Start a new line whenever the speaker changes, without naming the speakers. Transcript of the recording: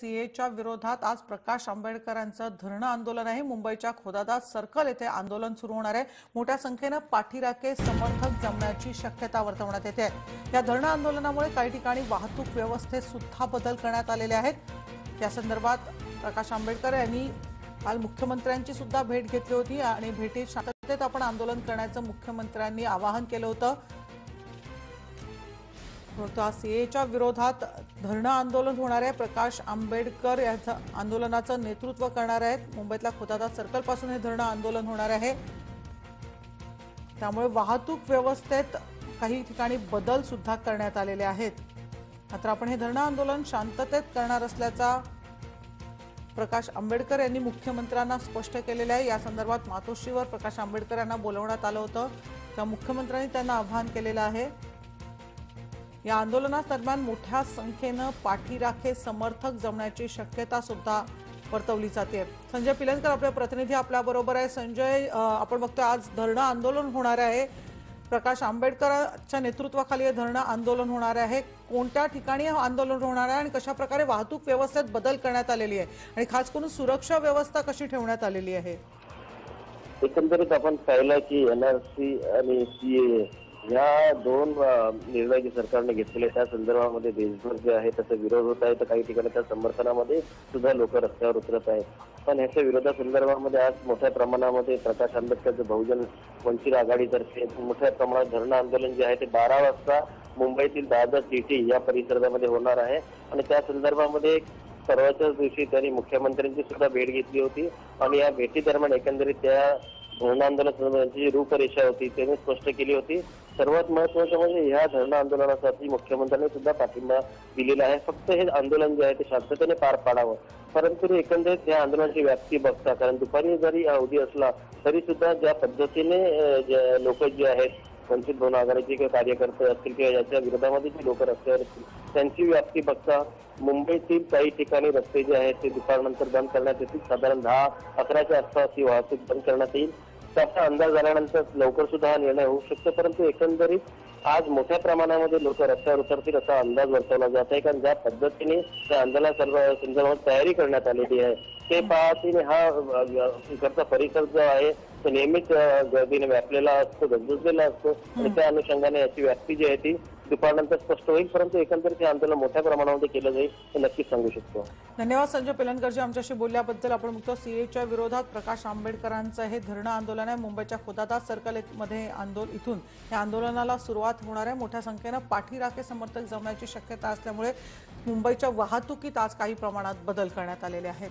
सीएच्या विरोधात आज प्रकाश आंबेडकरांचं धरणं आंदोलन आहे. मुंबईच्या खोदादात सर्कल येथे आंदोलन सुरू होणार आहे. मोठ्या संख्येनं पाठीराखे समर्थक जमण्याची शक्यता वर्तवण्यात येते. या धरणं आंदोलनामुळे काही ठिकाणी वाहतूक व्यवस्थेत सुद्धा बदल करण्यात आलेले आहेत. या संदर्भात प्रकाश आंबेडकर यांनी काल मुख्यमंत्र्यांची सुद्धा भेट घेतली होती आणि भेटीत शांततेत आपण आंदोलन करण्याचं मुख्यमंत्र्यांनी आवाहन केलं होतं. म्हणतो सीएच्या विरोधात धरणं आंदोलन होणार आहे. प्रकाश आंबेडकर याचं आंदोलनाचं नेतृत्व करणार आहेत. मुंबईतल्या खोतादा सर्कलपासून हे धरणं आंदोलन होणार आहे. त्यामुळे वाहतूक व्यवस्थेत काही ठिकाणी बदल सुद्धा करण्यात आलेले आहेत. मात्र आपण हे धरणं आंदोलन शांततेत करणार असल्याचा प्रकाश आंबेडकर यांनी मुख्यमंत्र्यांना स्पष्ट केलेलं आहे. या संदर्भात मातोश्रीवर प्रकाश आंबेडकर यांना बोलवण्यात आलं होतं. त्या मुख्यमंत्र्यांनी त्यांना आवाहन केलेलं आहे. या आंदोलनादरम्यान मोठ्या संख्येनं पाठीराखे समर्थक जमण्याची शक्यता सुद्धा वर्तवली जाते. संजय पिलनकर आपले प्रतिनिधी आपल्या बरोबर आहे. संजय आपण बघतोय आज धरणं आंदोलन होणार आहे. प्रकाश आंबेडकरांच्या नेतृत्वाखाली हे धरणं आंदोलन होणार आहे. कोणत्या ठिकाणी आंदोलन होणार आहे आणि कशा प्रकारे वाहतूक व्यवस्थेत बदल करण्यात आलेली आहे? आणि खास करून सुरक्षा व्यवस्था कशी ठेवण्यात आलेली आहे?
एकंदरीत आपण पाहिलं की एनआरसी आणि सीए या दोन निर्णय जे सरकारने घेतलेले त्या संदर्भामध्ये देशभर जे आहे त्याचा विरोध होत आहे. तर काही ठिकाणी त्या समर्थनामध्ये सुद्धा लोक रस्त्यावर उतरत आहेत. पण ह्याच्या विरोधासंदर्भामध्ये आज मोठ्या प्रमाणामध्ये प्रकाश आंबेडकरचं बहुजन वंचित आघाडीतर्फे मोठ्या प्रमाणात धरणं आंदोलन जे आहे ते बारा वाजता मुंबईतील दादर सिटी या परिसरामध्ये होणार आहे. आणि त्या संदर्भामध्ये परवाच्याच दिवशी त्यांनी मुख्यमंत्र्यांची सुद्धा भेट घेतली होती. आणि या भेटीदरम्यान एकंदरीत त्या धरण आंदोलन जी रूपरेषा होती त्यांनी स्पष्ट केली होती. सर्वात महत्वाचं म्हणजे ह्या धरण आंदोलनासाठी मुख्यमंत्र्यांनी सुद्धा पाठिंबा दिलेला आहे. फक्त हे आंदोलन जे आहे ते शांततेने पार पाडावं. परंतु एकंदरीत या आंदोलनाची व्याप्ती बघता कारण दुपारी जरी अवधी असला तरी सुद्धा ज्या पद्धतीने लोक जे आहेत वंचित बहुजन आघाडीचे किंवा कार्यकर्ते असतील किंवा याच्या विरोधामध्ये जी लोक रस्त्यावर असतील त्यांची व्याप्ती बघता मुंबईतील काही ठिकाणी रस्ते जे आहेत ते दुपारनंतर बंद करण्यात येतील. साधारण दहा अकराच्या आसपास ही वाहतूक बंद करण्यात येईल. त्याचा अंदाज झाल्यानंतर लवकर सुद्धा हा निर्णय होऊ शकतो परंतु एकंदरीत आज मोठ्या प्रमाणामध्ये लोक रस्त्यावर उतरतील असा अंदाज वर्तवला जात आहे. कारण ज्या पद्धतीने त्या आंदोलन संदर्भात तयारी करण्यात आलेली आहे ते पाहतीने हा इकडचा परिसर जो आहे तो नेहमीच गर्दीने व्यापलेला असतो गजबजलेला असतो आणि त्या अनुषंगाने याची व्याप्ती जी आहे ती। दुपारनंतर स्पष्ट होईल परंतु एकंदरीत हे आंदोलन मोठ्या प्रमाणामध्ये केलं जाईल हे नक्कीच सांगू शकतो.
धन्यवाद संजय पिलनकरजी आमच्याशी बोलल्याबद्दल. आपण बघतो सीएच्या विरोधात प्रकाश आंबेडकरांचं हे धरणं आंदोलन आहे. मुंबईच्या खोदादात सर्कलमध्ये आंदोलन इथून या आंदोलनाला सुरुवात होणार आहे. मोठ्या संख्येनं पाठीराखे समर्थक जमण्याची शक्यता असल्यामुळे मुंबईच्या वाहतुकीत आज काही प्रमाणात बदल करण्यात आलेले आहेत.